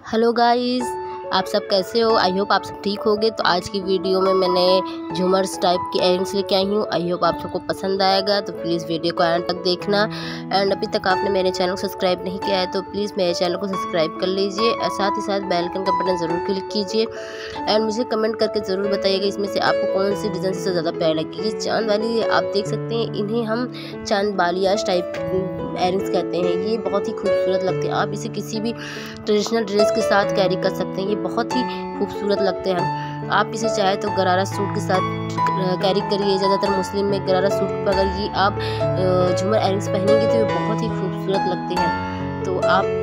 Hello guys आप सब कैसे हो? आई होप आप सब ठीक होगे। तो आज की वीडियो में मैंने झूमर्स टाइप की एयरिंग्स लेके आई हूँ। आई होप आप सबको पसंद आएगा। तो प्लीज़ वीडियो को एंड तक देखना। एंड अभी तक आपने मेरे चैनल को सब्सक्राइब नहीं किया है तो प्लीज़ मेरे चैनल को सब्सक्राइब कर लीजिए। साथ ही साथ बेलकन का बटन ज़रूर क्लिक कीजिए। एंड मुझे कमेंट करके ज़रूर बताइएगा, इसमें से आपको कौन सी डिज़ाइन से ज़्यादा प्यार लगी चाँद वाली, आप देख सकते हैं, इन्हें हम चाँद बालियाज टाइप एयरिंग्स कहते हैं। ये बहुत ही खूबसूरत लगते हैं। आप इसे किसी भी ट्रेडिशनल ड्रेस के साथ कैरी कर सकते हैं। ये बहुत ही खूबसूरत लगते हैं। आप इसे चाहे तो गरारा सूट के साथ कैरी करिए। ज़्यादातर मुस्लिम में गरारा सूट पर अगर ये आप झूमर एयरिंग्स पहनेंगे तो ये बहुत ही खूबसूरत लगते हैं। तो आप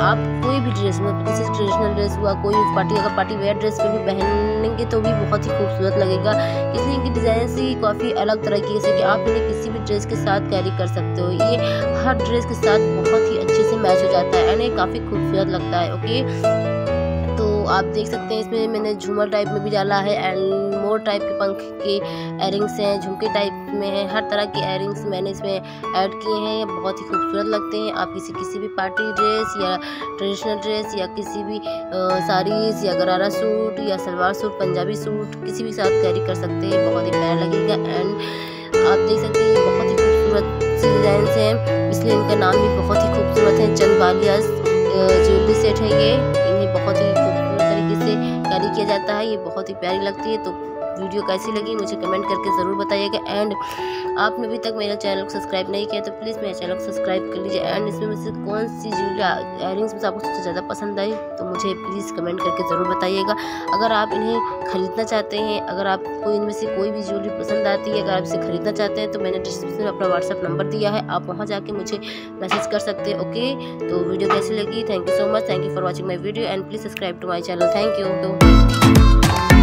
आप कोई भी ड्रेस में जैसे ट्रेडिशनल ड्रेस हुआ, कोई पार्टी अगर पार्टी वेयर ड्रेस पे भी पहनेंगे तो भी बहुत ही खूबसूरत लगेगा। इसलिए इनकी डिज़ाइन से काफ़ी अलग तरीके से कि आप इन्हें किसी भी ड्रेस के साथ कैरी कर सकते हो। ये हर ड्रेस के साथ बहुत ही अच्छे से मैच हो जाता है एंड ये काफ़ी खूबसूरत लगता है ओके आप देख सकते हैं, इसमें मैंने झूमर टाइप में भी डाला है एंड मोर टाइप के पंख के एयरिंग्स हैं, झुमके टाइप में हैं, हर तरह के एयरिंग्स मैंने इसमें ऐड किए हैं, बहुत ही खूबसूरत लगते हैं। आप किसी किसी भी पार्टी ड्रेस या ट्रेडिशनल ड्रेस या किसी भी साड़ीज़ या गरारा सूट या सलवार सूट, पंजाबी सूट, किसी भी साथ कैरी कर सकते हैं, बहुत ही प्यारा लगेगा एंड आप देख सकते हैं, बहुत ही खूबसूरत डिज़ाइन हैं। इसलिए इनका नाम भी बहुत ही खूबसूरत है, चंद बालियाज ज्वेलरी सेट है ये। इन्हें बहुत ही कैरी किया जाता है। ये बहुत ही प्यारी लगती है तो वीडियो कैसी लगी मुझे कमेंट करके ज़रूर बताइएगा। एंड आपने अभी तक मेरा चैनल को सब्सक्राइब नहीं किया तो प्लीज़ मेरे चैनल को सब्सक्राइब कर लीजिए। एंड इसमें मुझसे कौन सी ज्वेलरी एयरिंग्स में आपको सबसे ज़्यादा पसंद आई तो मुझे प्लीज़ कमेंट करके ज़रूर बताइएगा। अगर आप इन्हें ख़रीदना चाहते हैं, अगर आपको इनमें से कोई भी ज्वेलरी पसंद आती है, अगर आप इसे ख़रीदना चाहते हैं तो मैंने डिस्क्रिप्शन में अपना व्हाट्सअप नंबर दिया है। आप वहाँ जाके मुझे मैसेज कर सकते हैं ओके तो वीडियो कैसी लगी? Thank you so much thank you for watching my video and please subscribe to my channel thank you